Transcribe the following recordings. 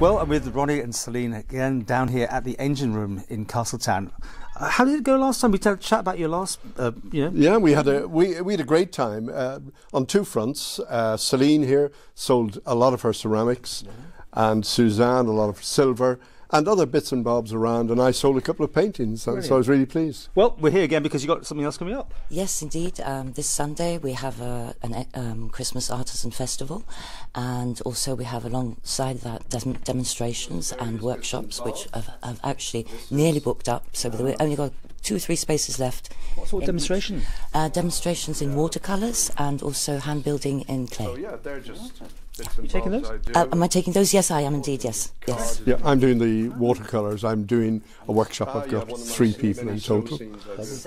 Well, I'm with Ronnie and Celine again down here at the engine room in Castletown. Uh, how did it go last time? We had a chat about your last, uh, you know. Yeah, we had a we we had a great time uh, on two fronts. Uh, Celine here sold a lot of her ceramics, and Suzanne a lot of silver and other bits and bobs around. And I sold a couple of paintings, and so I was really pleased. Well, we're here again because you've got something else coming up. Yes, indeed. Um, this Sunday we have a, an um, Christmas Artisan Festival, and also we have alongside that dem- demonstrations and workshops, which have, have actually nearly booked up. So we've only got two or three spaces left. What sort of demonstration? Uh, demonstrations in watercolours and also hand building in clay. Oh yeah, they're just. You taking those? Uh, am I taking those? Yes, I am indeed. Yes, yes. Yeah, I'm doing the watercolours. I'm doing a workshop. I've got three people in total,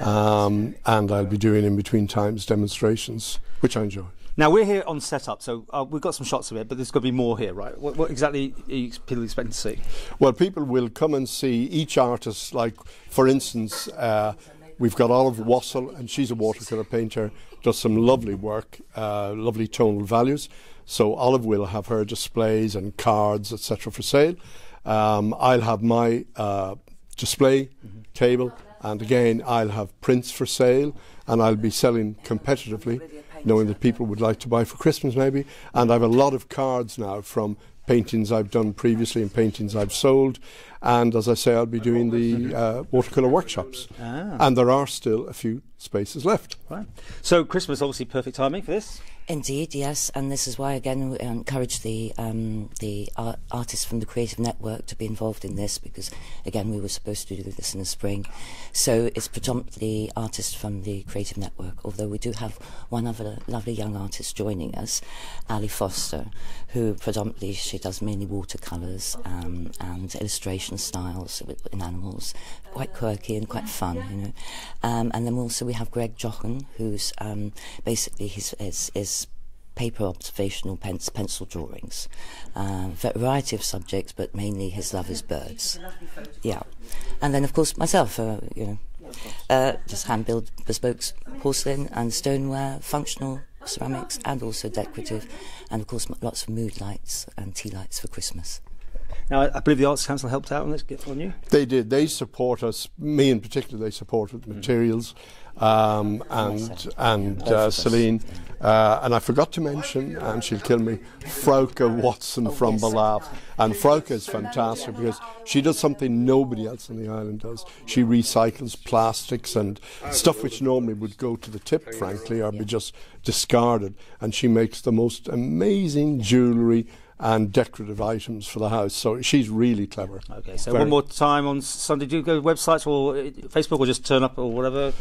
um, and I'll be doing in between times demonstrations, which I enjoy. Now we're here on setup, so uh, we've got some shots of it, but there's going to be more here, right? What, what exactly are you people expecting to see? Well, people will come and see each artist. Like, for instance, uh, we've got Olive Wassel, and she's a watercolour painter, does some lovely work, uh, lovely tonal values. So Olive will have her displays and cards, etc., for sale. Um, I'll have my uh, display table, and again, I'll have prints for sale, and I'll be selling competitively, knowing that people would like to buy for Christmas maybe. And I have a lot of cards now from paintings I've done previously and paintings I've sold. And as I say, I'll be doing the uh, watercolour workshops. Ah. And there are still a few spaces left. Right. So Christmas, is obviously, perfect timing for this. Indeed, yes, and this is why again we encourage the um, the art- artists from the Creative Network to be involved in this because again we were supposed to do this in the spring, so it's predominantly artists from the Creative Network. Although we do have one other lovely young artist joining us, Ali Foster, who predominantly she does mainly watercolors um, and illustration styles in animals, quite quirky and quite fun, you know. Um, and then also we have Greg Jochen, who's um, basically his is, is paper observational pens, pencil drawings, uh, variety of subjects, but mainly his love is birds. Yeah, and then of course myself, uh, you know, uh, just hand build bespoke porcelain and stoneware, functional ceramics, and also decorative, and of course lots of mood lights and tea lights for Christmas. Now, I, I believe the Arts Council helped out on this gift on you. They did. They support us. Me in particular, they support with materials, um, and and uh, Celine, uh, and I forgot to mention, and she'll kill me, Frauke Watson from Ballaugh. And Frauke is fantastic because she does something nobody else on the island does. She recycles plastics and stuff which normally would go to the tip, frankly, or be just discarded. And she makes the most amazing jewellery and decorative items for the house. So she's really clever. Okay, so Very. one more time on Sunday. Do you go to websites or uh, Facebook or just turn up or whatever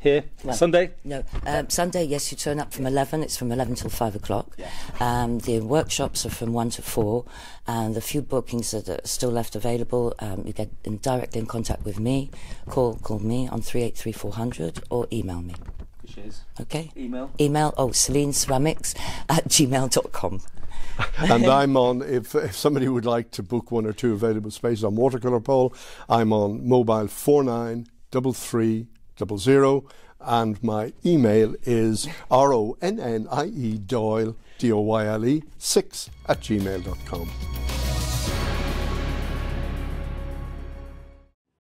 here Well, Sunday? No, um, Sunday, yes, you turn up from 11. It's from 11 till 5 o'clock. Yeah. Um, the workshops are from 1 to 4. And the few bookings that are still left available, um, you get in directly in contact with me. Call call me on 383400 or email me. Okay? Email. Email, oh, Celine Ceramics at gmail.com. and I'm on, if, if somebody would like to book one or two available spaces on Watercolour Pole, I'm on mobile 493300 and my email is R-O-N-N-I-E Doyle, D-O-Y-L-E, 6 at gmail.com.